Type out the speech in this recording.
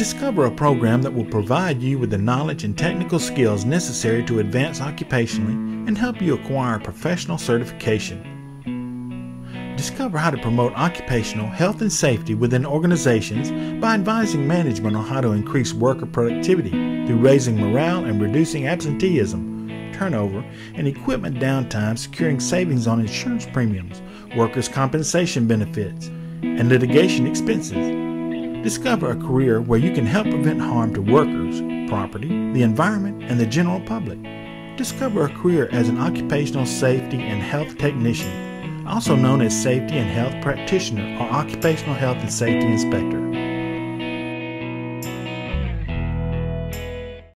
Discover a program that will provide you with the knowledge and technical skills necessary to advance occupationally and help you acquire professional certification. Discover how to promote occupational health and safety within organizations by advising management on how to increase worker productivity through raising morale and reducing absenteeism, turnover, and equipment downtime, securing savings on insurance premiums, workers' compensation benefits, and litigation expenses. Discover a career where you can help prevent harm to workers, property, the environment, and the general public. Discover a career as an occupational safety and health technician, also known as safety and health practitioner or occupational health and safety inspector.